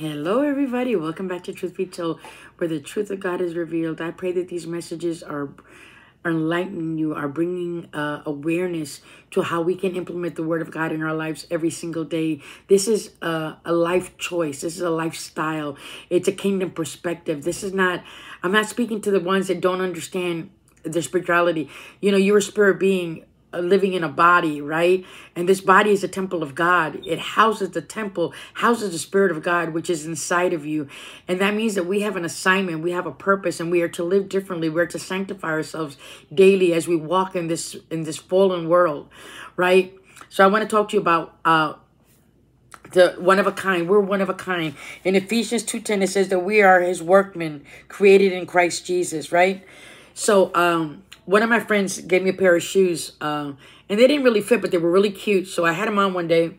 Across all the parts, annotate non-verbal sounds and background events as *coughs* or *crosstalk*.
Hello, everybody. Welcome back to Truth Be Told, where the truth of God is revealed. I pray that these messages are, are enlightening you, are bringing uh, awareness to how we can implement the Word of God in our lives every single day. This is a, a life choice. This is a lifestyle. It's a kingdom perspective. This is not, I'm not speaking to the ones that don't understand their spirituality. You know, you're a spirit being living in a body, right? And this body is a temple of God. It houses the temple, houses the Spirit of God, which is inside of you. And that means that we have an assignment, we have a purpose, and we are to live differently. We're to sanctify ourselves daily as we walk in this in this fallen world, right? So I want to talk to you about uh the one of a kind. We're one of a kind. In Ephesians 2.10, it says that we are his workmen created in Christ Jesus, right? So um one of my friends gave me a pair of shoes, uh, and they didn't really fit, but they were really cute. So I had them on one day,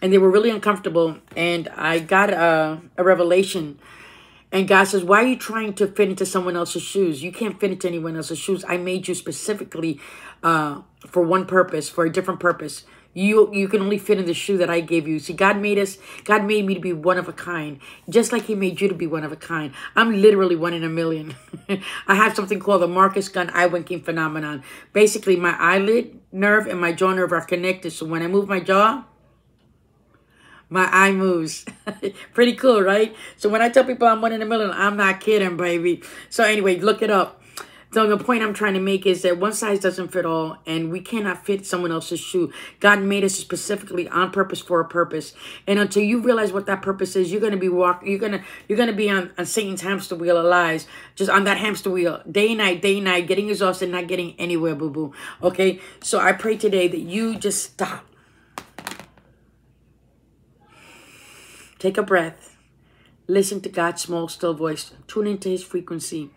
and they were really uncomfortable. And I got a, a revelation. And God says, why are you trying to fit into someone else's shoes? You can't fit into anyone else's shoes. I made you specifically uh, for one purpose, for a different purpose. You you can only fit in the shoe that I gave you. See, God made us, God made me to be one of a kind, just like he made you to be one of a kind. I'm literally one in a million. *laughs* I have something called the Marcus Gunn eye winking phenomenon. Basically, my eyelid nerve and my jaw nerve are connected. So when I move my jaw, my eye moves. *laughs* Pretty cool, right? So when I tell people I'm one in a million, I'm not kidding, baby. So anyway, look it up. So the point I'm trying to make is that one size doesn't fit all, and we cannot fit someone else's shoe. God made us specifically on purpose for a purpose, and until you realize what that purpose is, you're gonna be walk. You're gonna you're gonna be on, on Satan's hamster wheel of lies, just on that hamster wheel, day and night, day and night, getting exhausted, not getting anywhere, boo boo. Okay, so I pray today that you just stop, take a breath, listen to God's small still voice, tune into His frequency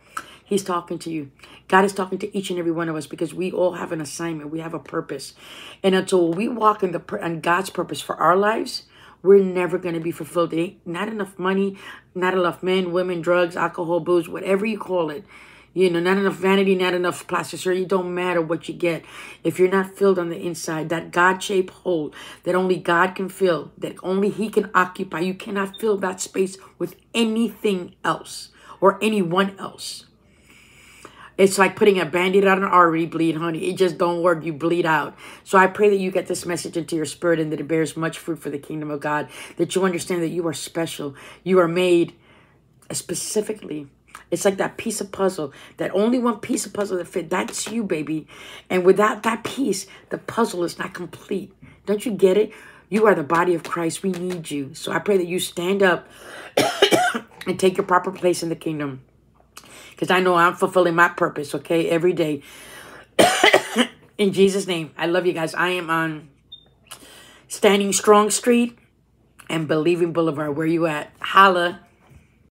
He's talking to you. God is talking to each and every one of us because we all have an assignment. We have a purpose. And until we walk in the in God's purpose for our lives, we're never going to be fulfilled. not enough money, not enough men, women, drugs, alcohol, booze, whatever you call it. You know, not enough vanity, not enough plastic surgery. It don't matter what you get. If you're not filled on the inside, that God-shaped hole that only God can fill, that only he can occupy, you cannot fill that space with anything else or anyone else. It's like putting a band-aid on an artery bleed, honey. It just don't work. You bleed out. So I pray that you get this message into your spirit and that it bears much fruit for the kingdom of God. That you understand that you are special. You are made specifically. It's like that piece of puzzle. That only one piece of puzzle that fit. That's you, baby. And without that piece, the puzzle is not complete. Don't you get it? You are the body of Christ. We need you. So I pray that you stand up *coughs* and take your proper place in the kingdom because I know I'm fulfilling my purpose, okay, every day. *coughs* In Jesus' name, I love you guys. I am on Standing Strong Street and Believing Boulevard. Where you at? Holla.